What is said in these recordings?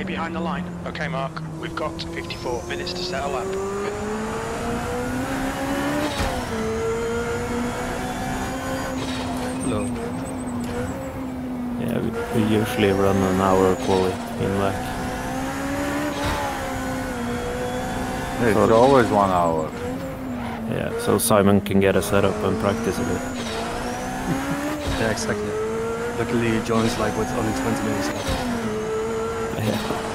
Stay behind the line. Okay, Mark. We've got 54 minutes to settle up. lap. Hello. Yeah, we, we usually run an hour quality in VAC. It's Sort of. always one hour. Yeah, so Simon can get a setup and practice a bit. Yeah, exactly. Luckily, John's like with only 20 minutes left. Yeah.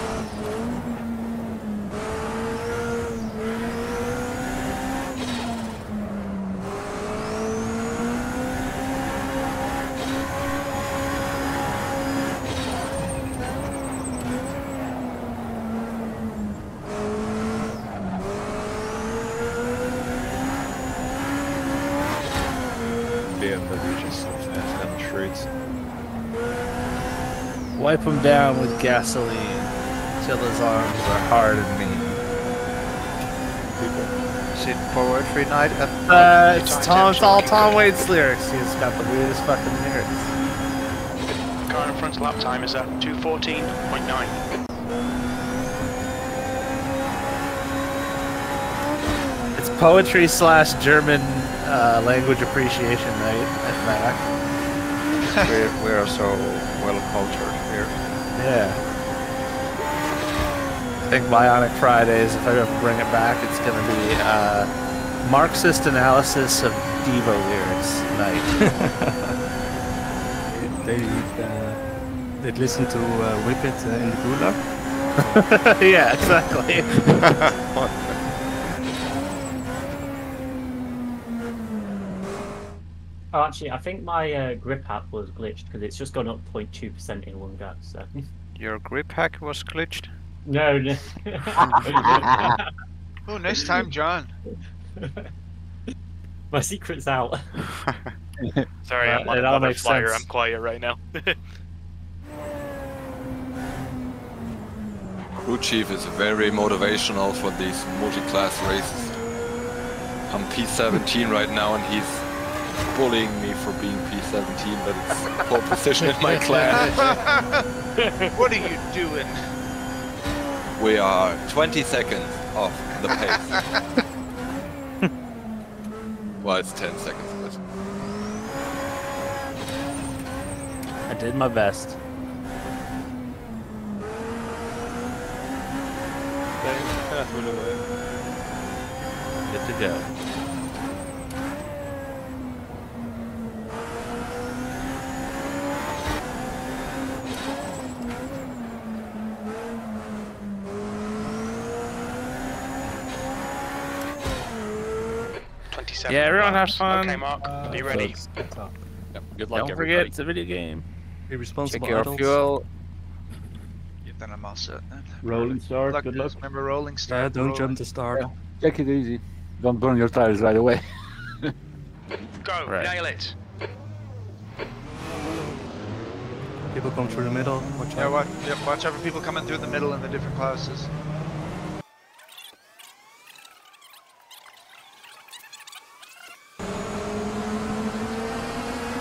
Wipe him down with gasoline till his arms are hard and mean. Is it forward free night? at- Uh, it's Tom, it's all Tom. Waits lyrics. He's got the weirdest fucking lyrics. Car in front's lap time is at 214.9. It's poetry slash German uh, language appreciation night at VAC. we're, we're so well cultured here. Yeah. I think Bionic Fridays, if I ever bring it back, it's going to be uh, Marxist analysis of Devo lyrics night. They uh, they listen to uh, Whip It uh, in the Gulag. yeah, exactly. Oh, actually, I think my uh, grip app was glitched because it's just gone up 0.2% in one go. So Your grip hack was glitched. no, no. Oh, nice time, John. my secret's out. Sorry, Uh, I'm on it all another flyer. sense. I'm quiet right now. Crew chief is very motivational for these multi-class races. I'm P17 right now and he's bullying me for being P17, but it's pole position in my class. what are you doing? We are 20 seconds off the pace. well, it's 10 seconds, but I did my best. Good to go. Twenty-seven. Yeah, everyone have fun. Okay, Mark. Uh, Be ready. folks, so, yeah, good luck Don't everybody. forget, it's a video game. Be responsible Check your adults. fuel. Yeah, then I'm all set. Rolling start, Luck good is- luck. Remember rolling start. Yeah, don't rolling. jump the start. Yeah. Take it easy. Don't burn your tires right away. Go. Right. Nail it. People come through the middle. Watch Yeah, out. watch, yeah, watch out for people coming through the middle in the different classes.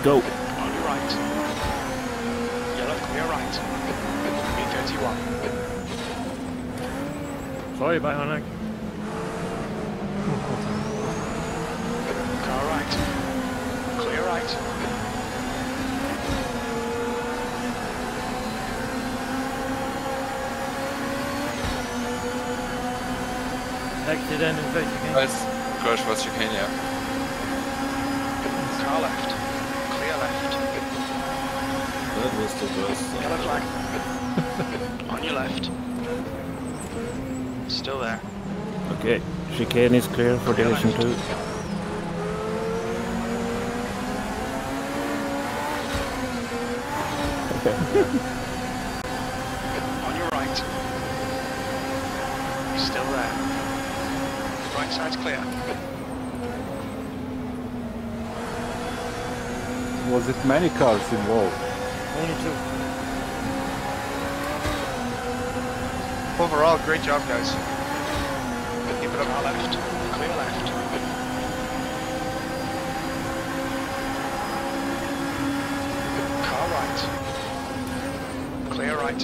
Go! On your right. Yellow, clear right. B31. Sorry, Bionic. Car right. Clear right. Accident in face again. Guys, crash was chicane, yeah. Car left. Clear left. That was the worst. Yellow flag. On your left. Still there. Okay, chicane is clear for Clear division left. 2. On your right. Still there. Right side's clear. Was it many cars involved? You too. Overall, great job, guys. But keep it on Our left. Clear left. Car right. Clear right.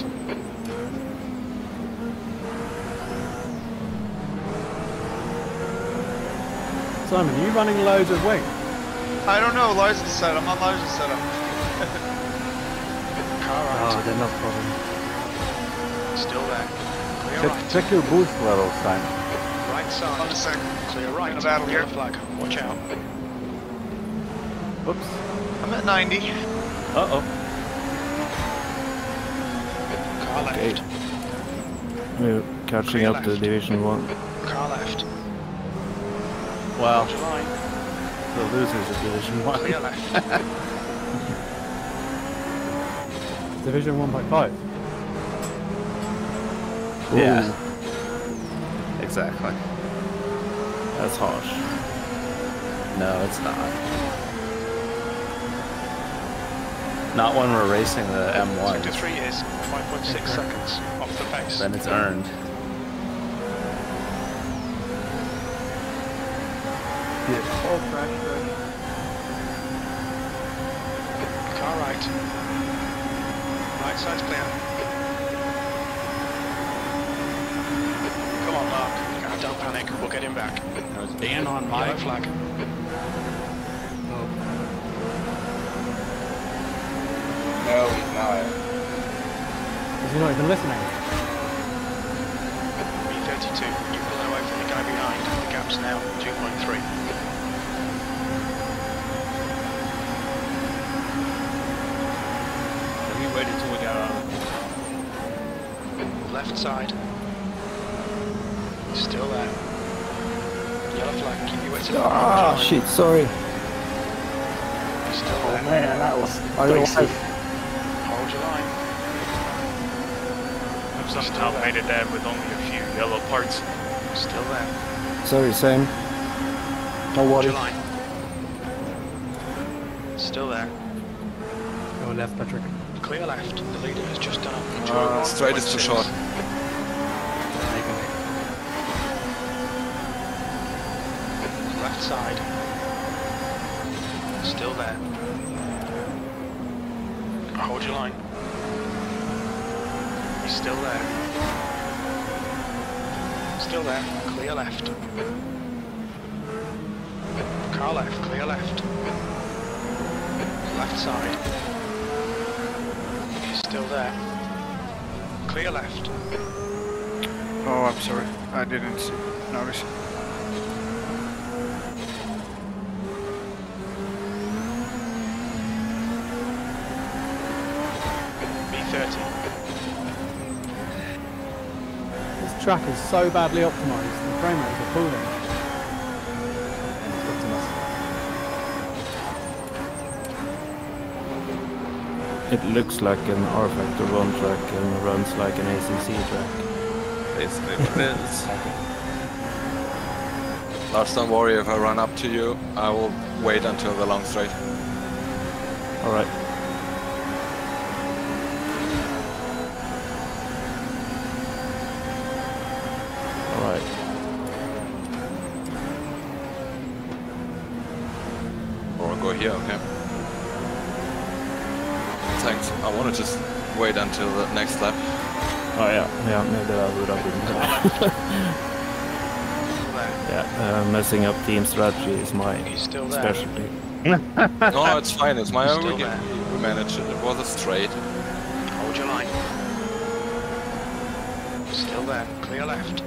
Simon, are you running loads of weight? I don't know, Lars is set. I'm on Liza's setup. Car right. Oh, they're not problem. Still there. Clear Check, right. check your boost level, Simon. Right side. On a side. sec. Clear In right. a battle Yellow here. flag. Watch out. Oops. I'm at 90. Uh-oh. Car left. Okay. We're catching Clear up to. Division 1. Car left. Well, Hold your line. the losers of Division 1. Clear left. Division 1.5. Yeah. Exactly. That's harsh. No, it's not. Not when we're racing the M1. 3 is 5.6 seconds off the pace. Then it's earned. Car right. Right side's clear. Come on, Mark. Don't panic. We'll get him back. Dan on Yellow my flag. No, he's not. Is he not even listening? B32. You're pulling away from the guy behind. The gap's now 2.3. We waited till we got out. Left side. Still there. Yellow flag. Keep you waiting. Ah, line. shit, sorry. Still there. Man, that was dicey. Hold your line. Somehow made it there with only a few yellow parts. Still there. Sorry, Sam. No Hold your line. Still there. Go left, Patrick. Clear left. The leader has just done up. Uh, straight is too short. Left side. Still there. Hold your line. He's still there. Still there. Clear left. Car left. Clear left. Left side. He's still there. Clear left. Oh, I'm sorry. I didn't see- notice. B30. This track is so badly optimized, the frame rates are pulling. It looks like an rFactor 1 track and runs like an ACC track. Basically what it is. Lars, don't worry if I run up to you. I will wait until the long straight. Alright. Alright. Or go here, okay? Thanks. I want to just wait until the next lap. Oh yeah, yeah, maybe that would have been better. yeah, uh, messing up team strategy is my He's still there. specialty. no, it's fine. It's my own. still We, we managed it. It was a straight. Hold your line. Still there. Clear left.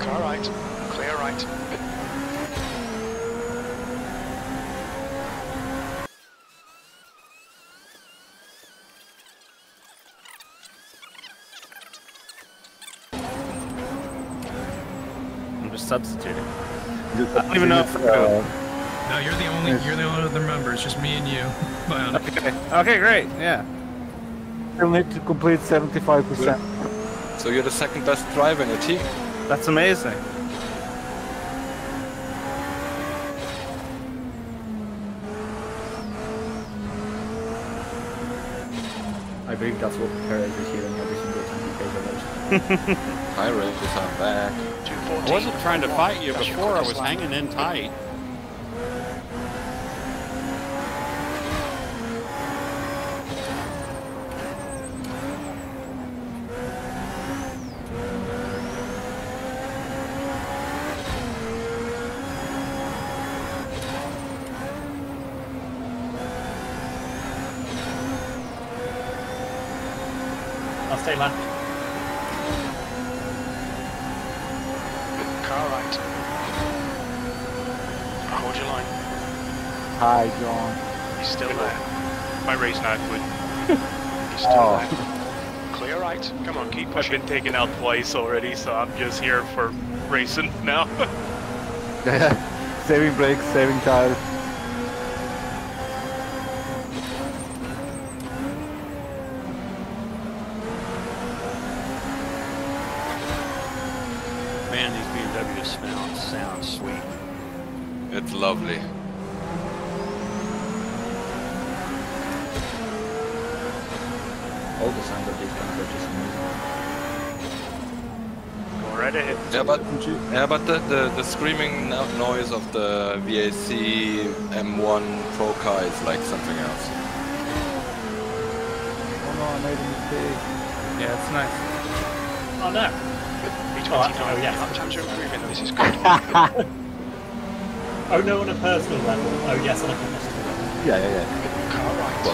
Car right. Clear right. substituting. I don't even know if No, you're the only you're the only other member. It's just me and you. Okay. okay, great. Yeah. You'll need to complete 75%. So you're the second best driver in your team. That's amazing. I believe that's what prepares is here every single 20k Pyros is on back. I wasn't trying to fight you before, I was hanging in tight. Hi, John. He's still there. My race not good. He's still Oh. there. Clear right. Come on, keep pushing. I've been taken out twice already, so I'm just here for racing now. saving brakes, saving tires. Man, these BMWs sound, sound sweet. It's lovely. All the sounds of these guns are just amazing. Go right ahead. Yeah, but yeah, but the, the, the screaming no- noise of the VAC M1 Pro car is like something else. Oh no, I made a mistake. Yeah, it's nice. Oh no. B29. Oh, oh, yes. Lap times are improving. This is good. Oh no, on a personal level. Oh yes, on a competitive level. Yeah, yeah, yeah. Car right.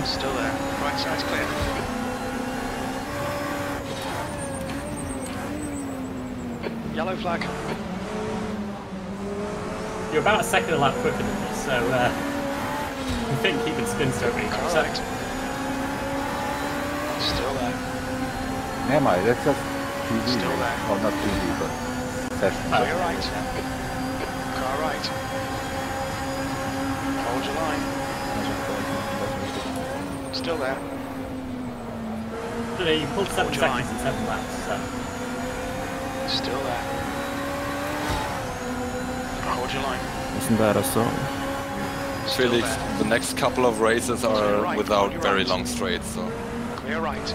Still there. Right side's clear. Yellow flag. You're about a second a lap quicker than me, so uh, I think he can spin stroke really Car so, right. Still there. Am I? That's just TV. Still right? there. Oh, not TV, but session. Oh. Clear right. Car right. Hold your line. Still there. you pulled seven seconds in seven laps, so Still there. Hold your line. Isn't that a song? Still Felix, the next couple of races are right, without very right. long straights, so Clear right.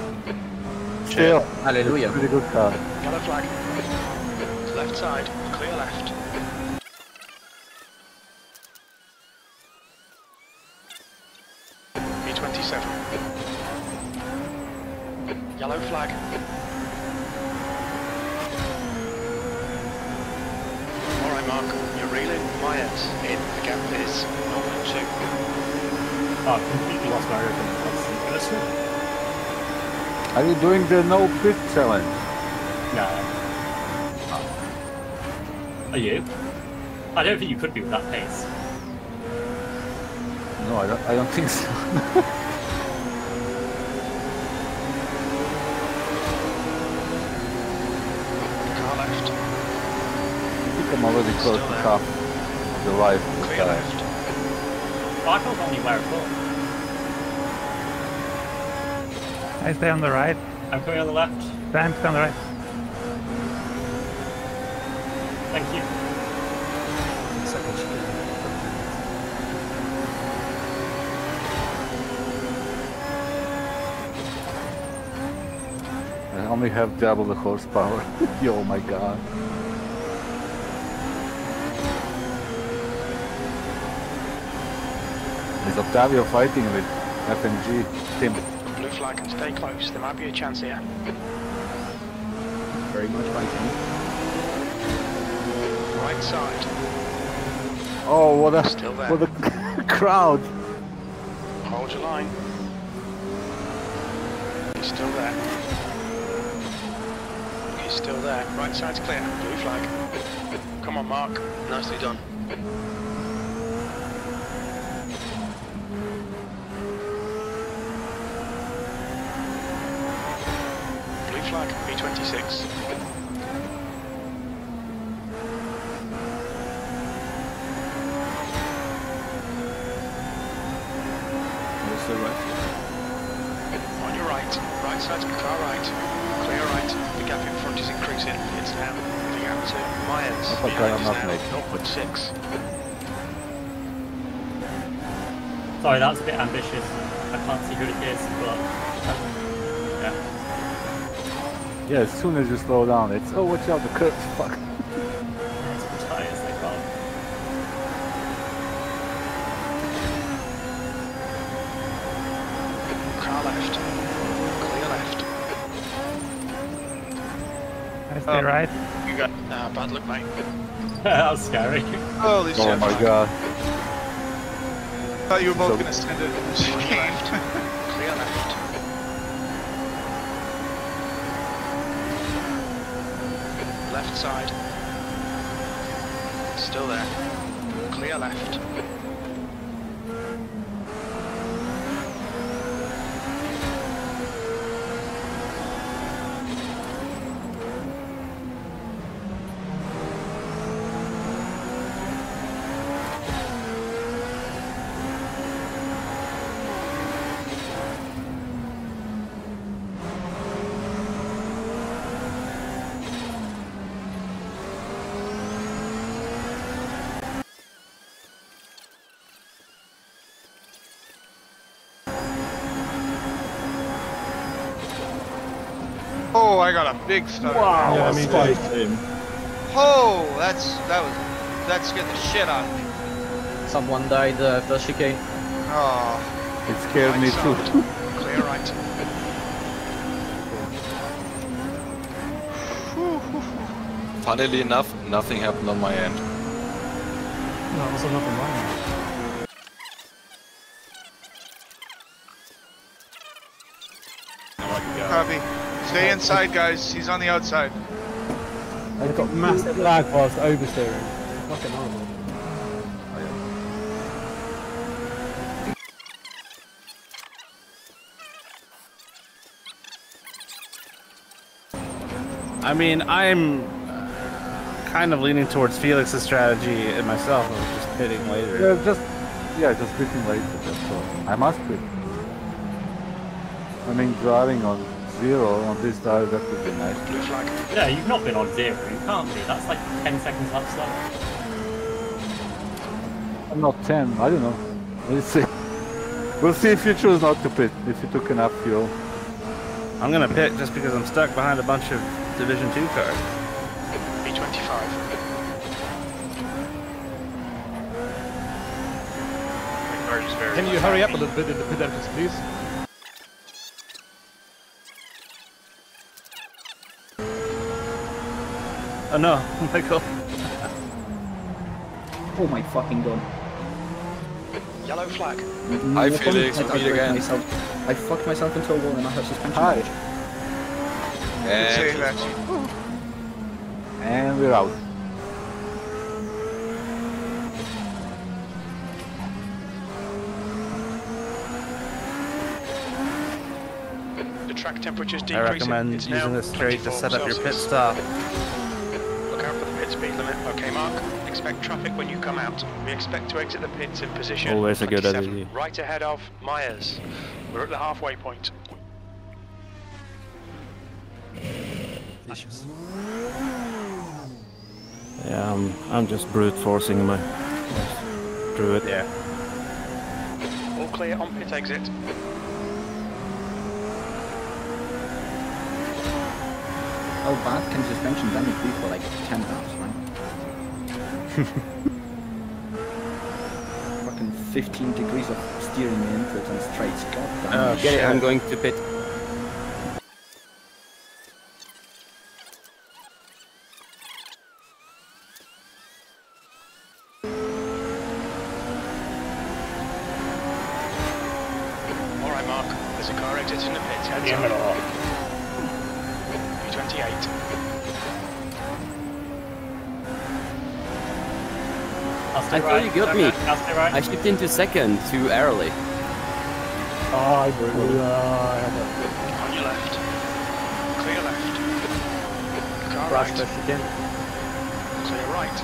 Still, Hallelujah. pretty good car. Yellow flag. Left side. Clear left. Doing the no pit challenge? No. Are you? I don't think you could be with that pace. No, I don't. I don't think so. Car left. I think I'm already close to half of the life of the Clear car. left. Oh, I can't go anywhere at all. I stay on the right. I'm coming on the left. Sam, stay on the right. Thank you. Second. I only have double the horsepower. oh my god. Is Octavio fighting with FMG? Tim. Blue and Stay close. There might be a chance here. Very much fighting. Right side. Oh, what a Still there. what a crowd! Hold your line. He's still there. He's still there. Right side's clear. Blue flag. Come on, Mark. Nicely done. 26. On your right, right side, car right, clear right, the gap in front is increasing, it's now to Myers, Sorry, that's a bit ambitious. I can't see who it is, but... Um, yeah. Yeah, as soon as you slow down, it's oh watch out the curve. Fuck. It's the tires they can't. Car left. Clear left. I stay right. You got uh, bad luck, mate. that was scary. Holy Oh shit. my god. thought you were both So- gonna send it. Clear left. Clear left. outside. Still there. Clear left. I got a big stutter. Wow, Yeah, that's me spike. too. Oh, that's that was that scared the shit out of me. Someone died uh, the chicane. Oh, It scared me Right too. side. Clear right. Funnily enough, nothing happened on my end. No, also nothing wrong. copy. Stay inside, guys. He's on the outside. I've got massive lag whilst oversteering. Fucking horrible. I mean, I'm uh, kind of leaning towards Felix's strategy and myself of just pitting later. Yeah, just yeah, just quitting later. That's all. I must quit. I mean, driving on zero on this dive that would be nice. Yeah, you've not been on zero. You can't be. That's like 10 seconds lap slow. I'm not ten. I don't know. We'll see. We'll see if you choose not to pit. If you took enough fuel. I'm gonna pit just because I'm stuck behind a bunch of Division 2 cars. B25. Cars is very Can you hurry up a little bit in the pit entrance, please? Oh no, Michael. Oh my fucking god. Yellow flag. Mm, Hi, No Felix, fun. we I, meet again. Myself. I fucked myself into a wall and I have suspension Hi. damage. And. And we're out. The track temperature's I decreasing. recommend it's using this straight to set up your pit Celsius. stop. Look out for the pit speed limit. Okay, Mark. Expect traffic when you come out. We expect to exit the pits in position. Always a good idea. Right ahead of Myers. We're at the halfway point. Yeah, I'm, I'm just brute forcing my through it. Yeah. All clear on pit exit. Oh, How bad can suspension damage be for like 10 laps, right? Fucking 15 degrees of steering into it and straights. God damn Oh, it. Get it, I'm going to pit. All right, Mark. There's a car exiting the pits. Heads Yeah, up. middle. B28. I'll stay I thought you got Okay, me. I'll stay right. I shipped into second too early. Oh, I broke. Uh, I had that. On your left. Clear left. Car Crash right. the chicane. Clear right.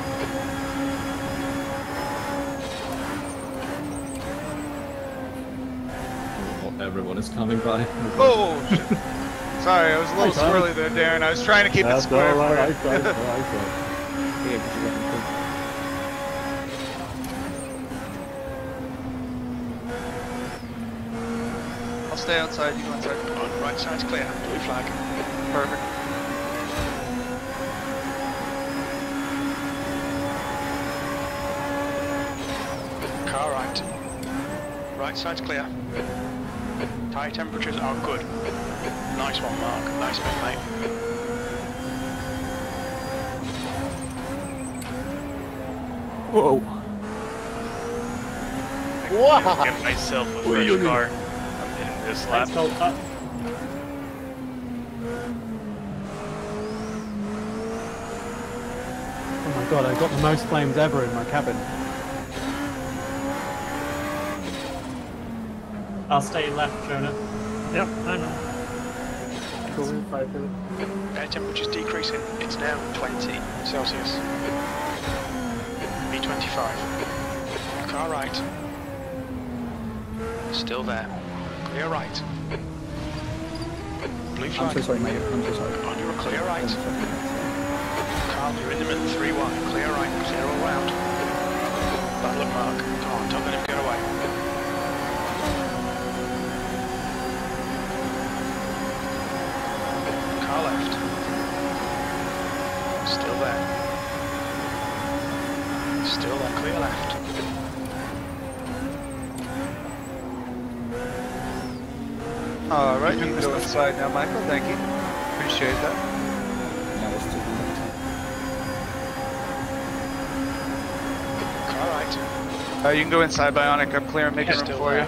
Everyone is coming by. Oh. Sorry, I was a little Hi, squirrely there, Darren. I was trying to keep it That's square all right. I for you. I tried. Here, did you get me too? I'll stay outside. You go inside. On right side's clear. Blue flag. Perfect. Car right. Right side's clear. Tyre temperatures are good. Nice one, Mark. Nice bit, mate. Whoa. Wow. Get myself a fresh car. I'm hitting this lap. Thanks, Gold Cup. my god, I got the most flames ever in my cabin. I'll stay left, Jonah. Yep, I know. Air temperature's decreasing. It's now 20 Celsius. B25. Car right. Still there. Clear right. Blue flag. I'm so sorry, mate. I'm so sorry. On your clear right. Carl, you're in the middle, 3 1. Clear right, zero out. Battle luck, Mark. Come on, don't let him get away. Car left. Still there. Still there, clear left. All right, you can go inside now, Michael. Thank you. Appreciate that. Yeah, let's do Car right. Uh, you can go inside, Bionic. I'm clearing, I'm making Yeah, room still for you.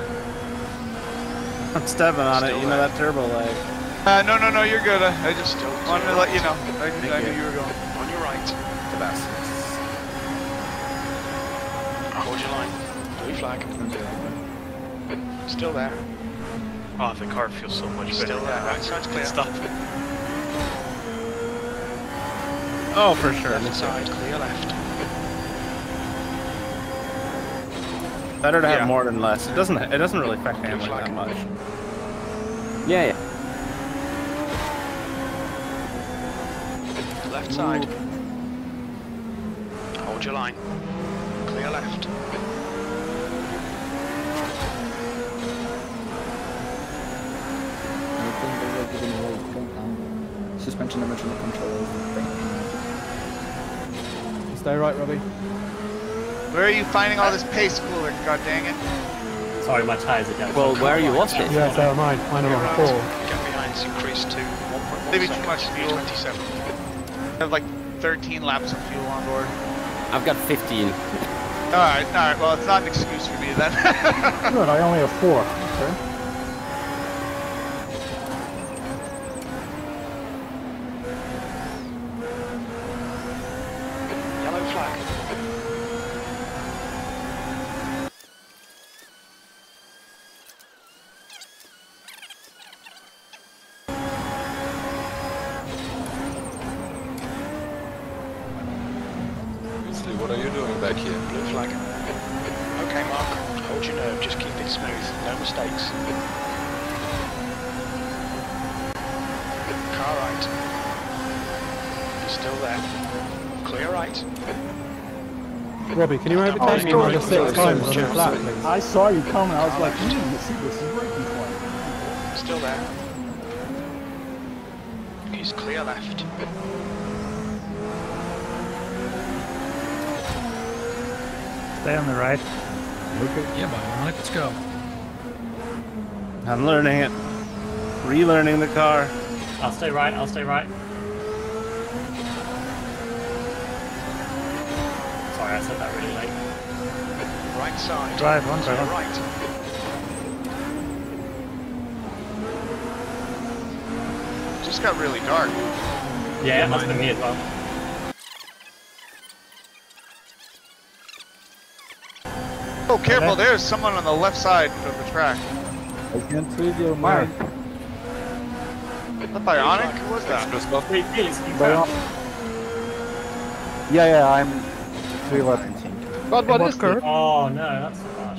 I'm stepping on it. Still You know that turbo lag. Uh, no, no, no, you're good. I, I just Still wanted to zero let you know. I, knew- I knew you were going. On your right. The best. Hold your line. Blue flag. Still there. Oh, the car feels so much better. Still there. now. Right side's clear. Stop. Oh, for sure. Left side, clear left. Better to have Yeah. more than less. It doesn't. It doesn't really affect handling flag. that much. Yeah, yeah. Left side. Hold your line. Clear left. Suspension original control. Stay right, Robbie. Where are you finding all this pace cooler? God dang it. Sorry, my tyres are down. Well, where are you lost it? Yeah, so am I. Mine are on right. four. Get behind, increase to 1.1 Maybe too much fuel. B27. I have like 13 laps of fuel on board. I've got 15. All right, all right. Well, it's not an excuse for me then. Good, I only have four. Okay. Yellow flag. Grizzly, what are you doing back here? Blue flag. Okay, Mark. Hold your nerve. Just keep it smooth. No mistakes. Car right. You're still there. Clear right. Robbie, can you overtake me Oh, another sorry. Six times on the flat. I saw you coming. I was like, hmm, this is, this is breaking point. Still there. He's clear left. Stay on the right. Okay. Yeah, Bionic, let's go. I'm learning it. Relearning the car. I'll stay right, I'll stay right. Sorry, I said that really late. Right side. Drive one, Clear drive one. right. Just got really dark. Yeah, that's been me as well. Oh, careful! There's someone on the left side of the track. I can't read your mind. The Bionic? Who was that? Wait, Felix, Bionic. Yeah, yeah, I'm three left. But what is it? Oh no, that's so bad.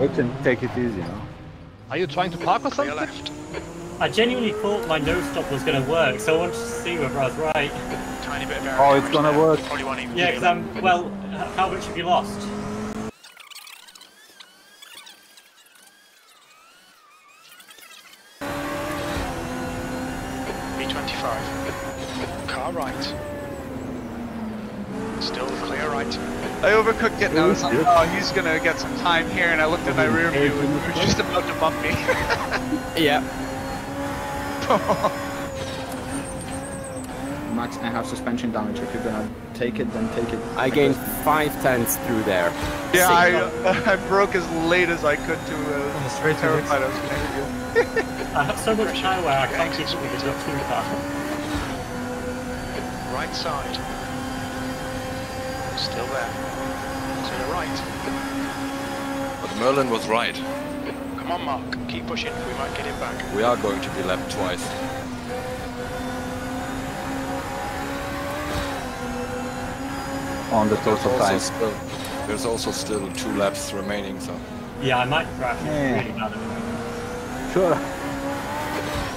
I can take it easy, you. Are you trying to park or something? left. I genuinely thought my no stop was going to work, so I wanted to see whether I was right. Tiny bit of air. Oh, it's gonna work. Probably won't even Yeah, because. I'm. Well, how much have you lost? B25. Car right. Still clear right. I overcooked it and I was like, oh, he's gonna get some time here. And I looked at my rear view and he was just about to bump me. Yeah. Max, I have suspension damage. If you're gonna take it, then take it. I gained five tenths through there. yeah, I, I broke as late as I could to. Uh, On the straight to terrified I was gonna hit you. I have so much power I can't keep up with the too far. Right side. Still there. To the right. But Merlin was right. Come on, Mark. Keep pushing. We might get him back. We are going to be lapped twice. On the There's total also time. still, there's also still two laps remaining, so Yeah, I might crash. It's Yeah. really bad at the moment. Sure.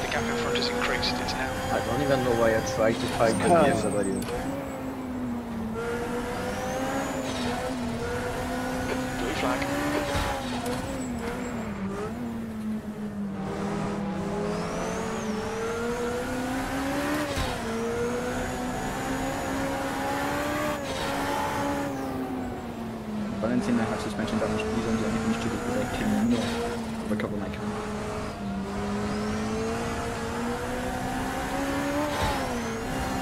The gap in front has increased. It's now. I don't even know why I tried to fight the BMW. Blue flag. Valentin, I have suspension damage. Please don't do anything stupid because I cannot recover my car.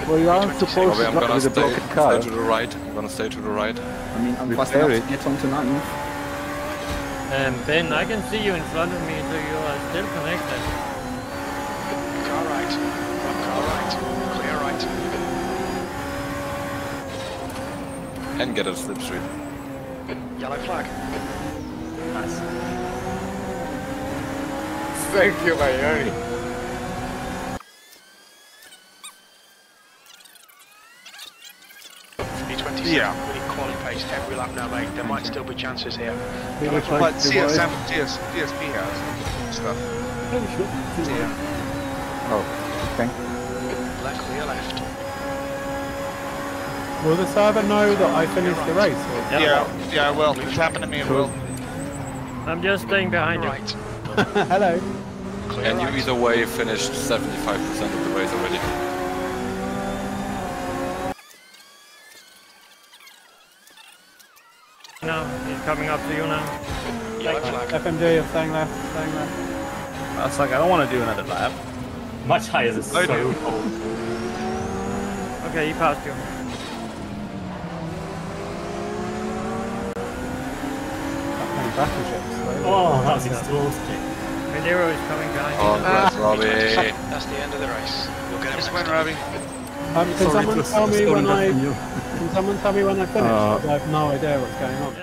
Well, you aren't supposed to I'm drive gonna with a stay, broken car. stay to the right. I'm gonna stay to the right. I mean, I'm fast Repair enough to get onto ninth. Um, ben, I can see you in front of me, so you are still connected. Car right. One car right. Clear right. And get a slipstream. Yellow flag. Nice. Thank you, Mayoni. Yeah. We need quality pace every lap now, mate. There might still be chances here. They like But they were- CSM, GS, GSP has stuff. Yeah. Will the server know that I finished the race? Or? Yeah, yeah, I will. It's happened to me, it will. I'm just staying behind you. Right. Hello. Clear And you right. either way finished 75% of the race already. No, he's coming up to you now. Yellow flag. FMD, I'm staying left, staying left. I was like, I don't want to do another lap. Much higher are I so do. cold. Okay, he passed you. Battleships. right? Oh, that was exhausting. Medero is coming behind you. Congrats, Robbie. That's the end of the race. We'll get him Just next win. Robbie. Um, can Sorry, someone tell me when I can someone tell me when I finish? Uh, I have no idea what's going on.